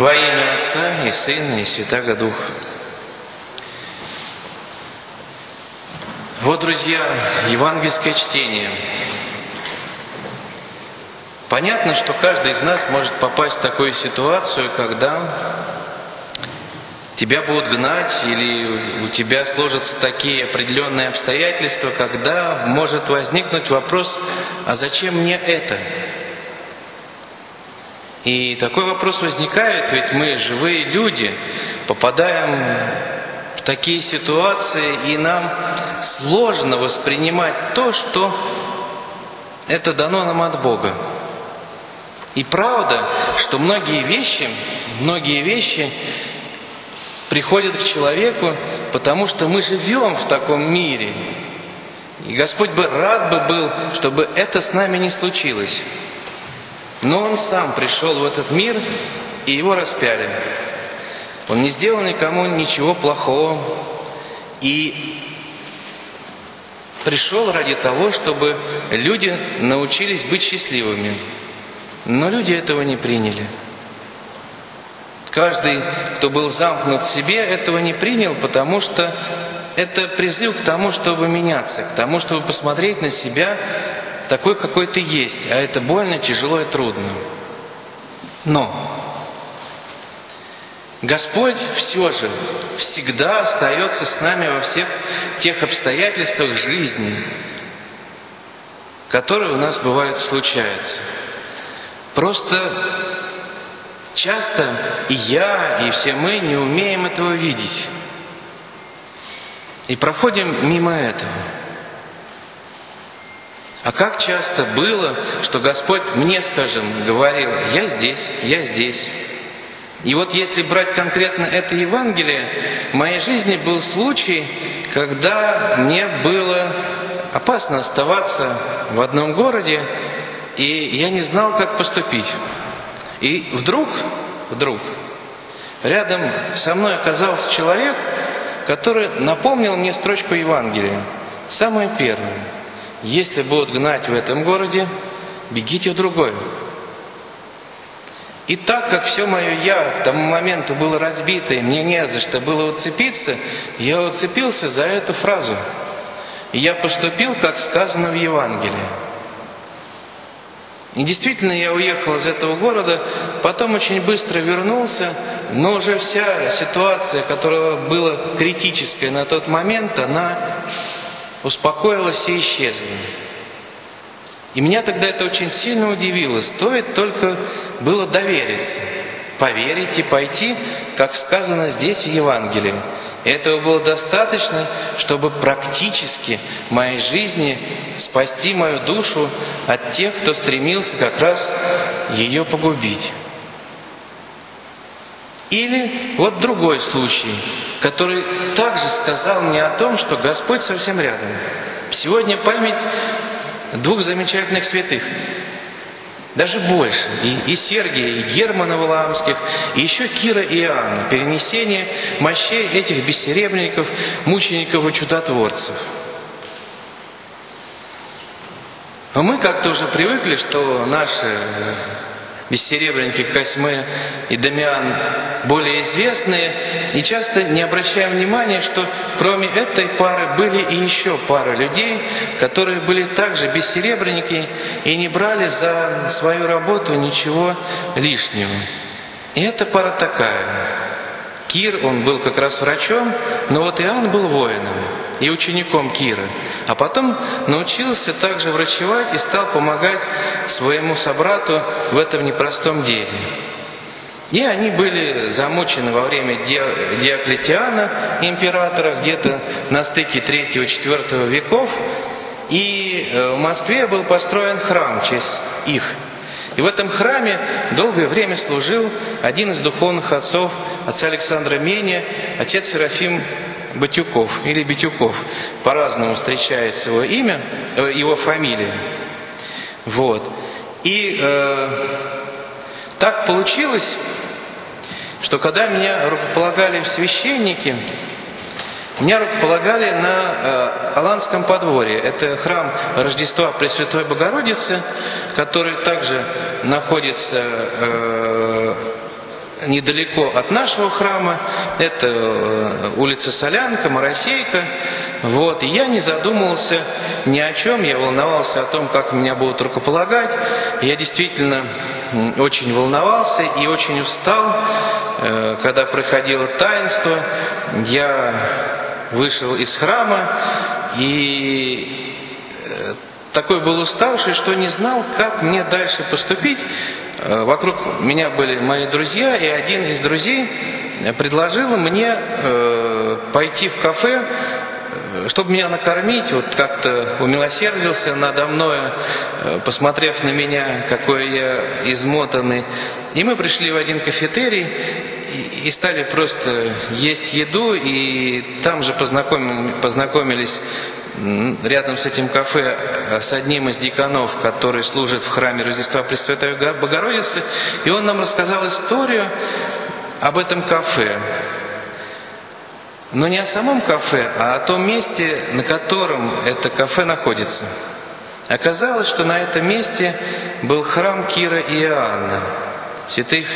Во имя Отца и Сына и Святаго Духа. Вот, друзья, евангельское чтение. Понятно, что каждый из нас может попасть в такую ситуацию, когда тебя будут гнать или у тебя сложатся такие определенные обстоятельства, когда может возникнуть вопрос, а зачем мне это? И такой вопрос возникает, ведь мы живые люди, попадаем в такие ситуации, и нам сложно воспринимать то, что это дано нам от Бога. И правда, что многие вещи, многие вещи приходят к человеку, потому что мы живем в таком мире. И Господь бы рад бы был, чтобы это с нами не случилось. Но он сам пришел в этот мир, и его распяли. Он не сделал никому ничего плохого. И пришел ради того, чтобы люди научились быть счастливыми. Но люди этого не приняли. Каждый, кто был замкнут в себе, этого не принял, потому что это призыв к тому, чтобы меняться, к тому, чтобы посмотреть на себя такой, какой ты есть, а это больно, тяжело и трудно. Но Господь все же всегда остается с нами во всех тех обстоятельствах жизни, которые у нас бывают случаются. Просто часто и я, и все мы не умеем этого видеть. И проходим мимо этого. А как часто было, что Господь мне, скажем, говорил, я здесь, я здесь. И вот если брать конкретно это Евангелие, в моей жизни был случай, когда мне было опасно оставаться в одном городе, и я не знал, как поступить. И вдруг, вдруг, рядом со мной оказался человек, который напомнил мне строчку Евангелия, самую первую – если будут гнать в этом городе, бегите в другой. И так как все мое «я» к тому моменту было разбито, и мне не за что было уцепиться, я уцепился за эту фразу. И я поступил, как сказано в Евангелии. И действительно, я уехал из этого города, потом очень быстро вернулся, но уже вся ситуация, которая была критическая на тот момент, она успокоилась и исчезла. И меня тогда это очень сильно удивило. Стоит только было довериться, поверить и пойти, как сказано здесь в Евангелии. Этого было достаточно, чтобы практически в моей жизни спасти мою душу от тех, кто стремился как раз ее погубить. Или вот другой случай, который также сказал мне о том, что Господь совсем рядом. Сегодня память двух замечательных святых, даже больше, и, и Сергия, и Германа Валаамских, и еще Кира и Иоанна, перенесение мощей этих бессеребренников, мучеников и чудотворцев. Но мы как-то уже привыкли, что наши бессеребренники Косьмы и Дамиан более известные, и часто не обращаем внимания, что кроме этой пары были и еще пара людей, которые были также бессеребренники и не брали за свою работу ничего лишнего. И эта пара такая. Кир, он был как раз врачом, но вот Иоанн был воином и учеником Кира – а потом научился также врачевать и стал помогать своему собрату в этом непростом деле. И они были замучены во время Диоклетиана, императора, где-то на стыке 3-4 веков. И э, в Москве был построен храм в честь их. И в этом храме долгое время служил один из духовных отцов, отца Александра Меня, отец Серафим Батюков или Битюков. По-разному встречается его имя, э, его фамилия. Вот. И э, так получилось, что когда меня рукополагали в священники, меня рукополагали на э, Аланском подворье. Это храм Рождества Пресвятой Богородицы, который также находится э, недалеко от нашего храма. Это э, улица Солянка, Моросейка. Вот. И я не задумывался ни о чем, я волновался о том, как меня будут рукополагать. Я действительно очень волновался и очень устал, э, когда проходило таинство. Я вышел из храма и э, такой был уставший, что не знал, как мне дальше поступить. Э, вокруг меня были мои друзья, и один из друзей предложил мне пойти в кафе чтобы меня накормить, вот как-то умилосердился надо мною, э, посмотрев на меня, какой я измотанный. И мы пришли в один кафетерий и стали просто есть еду, и там же познакомились рядом с этим кафе э, с одним из деканов, который служит в храме Рождества Пресвятой Богородицы, и он нам рассказал историю об этом кафе. Но не о самом кафе, а о том месте, на котором это кафе находится. Оказалось, что на этом месте был храм Кира и Иоанна, святых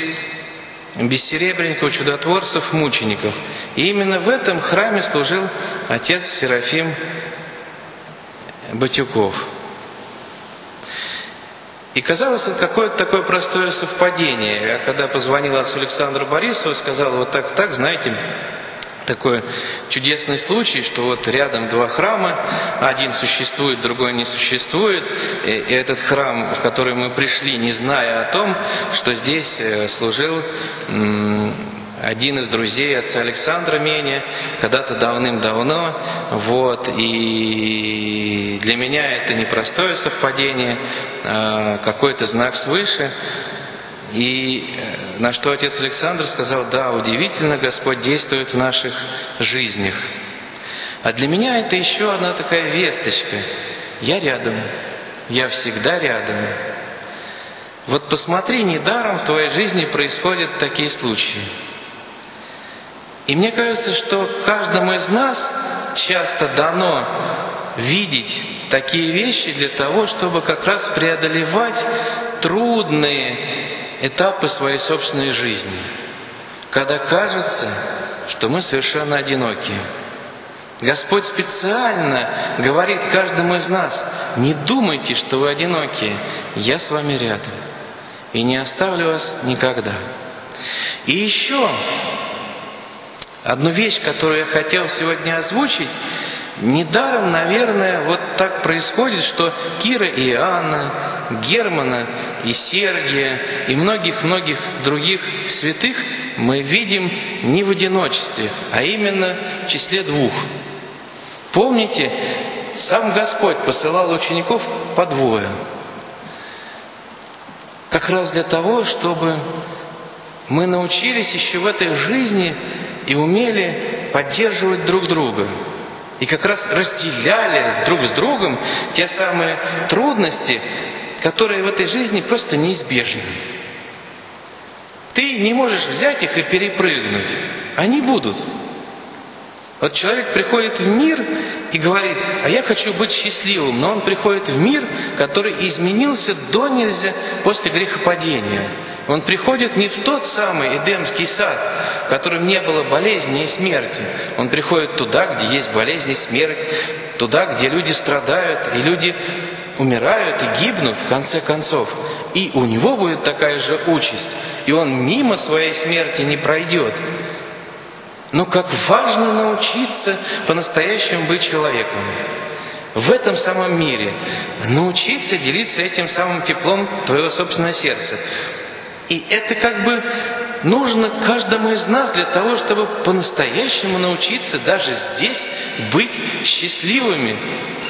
бессеребренников, чудотворцев, мучеников. И именно в этом храме служил отец Серафим Батюков. И казалось, это какое-то такое простое совпадение. Я когда позвонил отцу Александру Борисову, сказал, вот так, так, знаете, такой чудесный случай, что вот рядом два храма, один существует, другой не существует. И этот храм, в который мы пришли, не зная о том, что здесь э, служил один из друзей отца Александра Меня, когда-то давным-давно. Вот, и для меня это не простое совпадение, а какой-то знак свыше. И э, на что отец Александр сказал, да, удивительно, Господь действует в наших жизнях. А для меня это еще одна такая весточка. Я рядом, я всегда рядом. Вот посмотри, недаром в твоей жизни происходят такие случаи. И мне кажется, что каждому из нас часто дано видеть такие вещи для того, чтобы как раз преодолевать трудные этапы своей собственной жизни, когда кажется, что мы совершенно одиноки. Господь специально говорит каждому из нас, не думайте, что вы одиноки, я с вами рядом и не оставлю вас никогда. И еще одну вещь, которую я хотел сегодня озвучить, Недаром, наверное, вот так происходит, что Кира и Иоанна, Германа и Сергия и многих-многих других святых мы видим не в одиночестве, а именно в числе двух. Помните, сам Господь посылал учеников по двое. Как раз для того, чтобы мы научились еще в этой жизни и умели поддерживать друг друга – и как раз разделяли друг с другом те самые трудности, которые в этой жизни просто неизбежны. Ты не можешь взять их и перепрыгнуть. Они будут. Вот человек приходит в мир и говорит, а я хочу быть счастливым, но он приходит в мир, который изменился до нельзя после грехопадения. Он приходит не в тот самый Эдемский сад, в котором не было болезни и смерти. Он приходит туда, где есть болезнь и смерть, туда, где люди страдают, и люди умирают и гибнут в конце концов. И у него будет такая же участь, и он мимо своей смерти не пройдет. Но как важно научиться по-настоящему быть человеком. В этом самом мире научиться делиться этим самым теплом твоего собственного сердца. И это как бы нужно каждому из нас для того, чтобы по-настоящему научиться даже здесь быть счастливыми.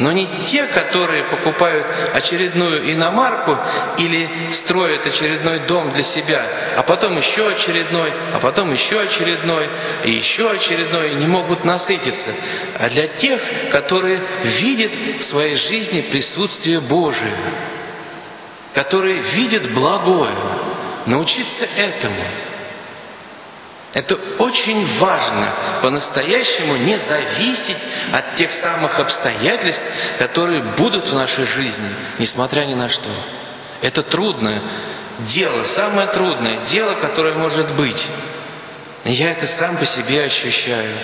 Но не те, которые покупают очередную иномарку или строят очередной дом для себя, а потом еще очередной, а потом еще очередной, и еще очередной, и не могут насытиться. А для тех, которые видят в своей жизни присутствие Божие, которые видят благое, научиться этому. Это очень важно, по-настоящему не зависеть от тех самых обстоятельств, которые будут в нашей жизни, несмотря ни на что. Это трудно, дело, самое трудное, дело, которое может быть. Я это сам по себе ощущаю.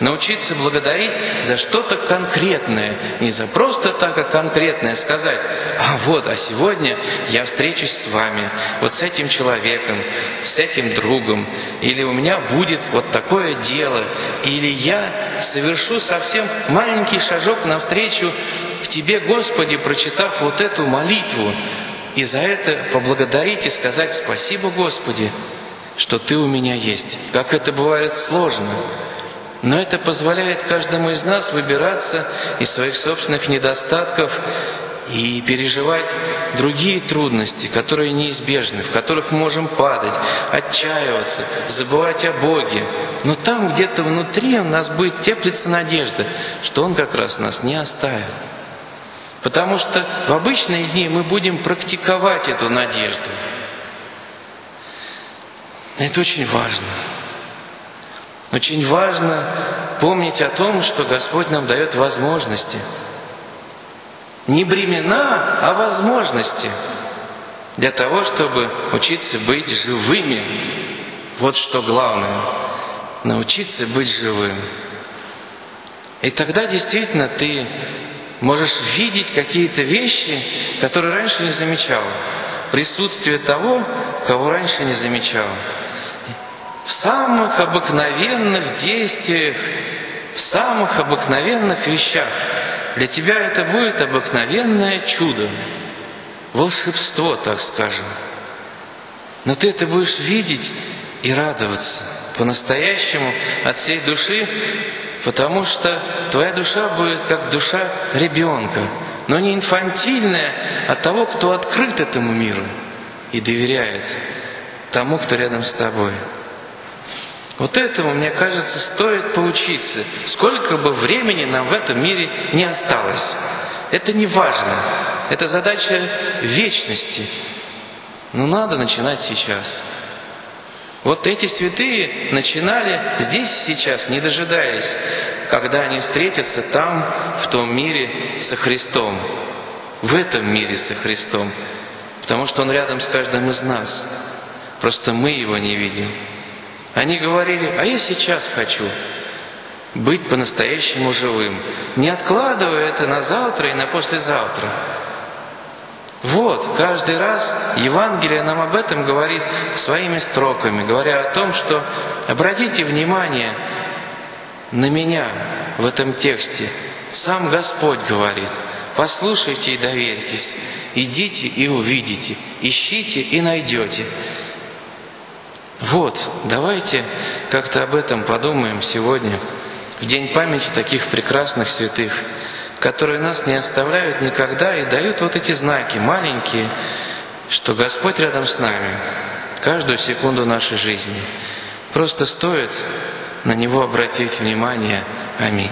Научиться благодарить за что-то конкретное. Не за просто так, а конкретное сказать. А вот, а сегодня я встречусь с вами, вот с этим человеком, с этим другом. Или у меня будет вот такое дело. Или я совершу совсем маленький шажок навстречу к Тебе, Господи, прочитав вот эту молитву. И за это поблагодарить и сказать спасибо, Господи что Ты у меня есть. Как это бывает сложно. Но это позволяет каждому из нас выбираться из своих собственных недостатков и переживать другие трудности, которые неизбежны, в которых мы можем падать, отчаиваться, забывать о Боге. Но там где-то внутри у нас будет теплиться надежда, что Он как раз нас не оставил. Потому что в обычные дни мы будем практиковать эту надежду – это очень важно. Очень важно помнить о том, что Господь нам дает возможности. Не бремена, а возможности для того, чтобы учиться быть живыми. Вот что главное. Научиться быть живым. И тогда действительно ты можешь видеть какие-то вещи, которые раньше не замечал. Присутствие того, кого раньше не замечал в самых обыкновенных действиях, в самых обыкновенных вещах. Для тебя это будет обыкновенное чудо, волшебство, так скажем. Но ты это будешь видеть и радоваться по-настоящему от всей души, потому что твоя душа будет как душа ребенка, но не инфантильная, а того, кто открыт этому миру и доверяет тому, кто рядом с тобой. Вот этому, мне кажется, стоит поучиться. Сколько бы времени нам в этом мире не осталось. Это не важно. Это задача вечности. Но надо начинать сейчас. Вот эти святые начинали здесь сейчас, не дожидаясь, когда они встретятся там, в том мире со Христом. В этом мире со Христом. Потому что Он рядом с каждым из нас. Просто мы Его не видим. Они говорили, а я сейчас хочу быть по-настоящему живым, не откладывая это на завтра и на послезавтра. Вот, каждый раз Евангелие нам об этом говорит своими строками, говоря о том, что обратите внимание на меня в этом тексте. Сам Господь говорит, послушайте и доверьтесь, идите и увидите, ищите и найдете. Вот, давайте как-то об этом подумаем сегодня, в день памяти таких прекрасных святых, которые нас не оставляют никогда и дают вот эти знаки маленькие, что Господь рядом с нами каждую секунду нашей жизни. Просто стоит на Него обратить внимание. Аминь.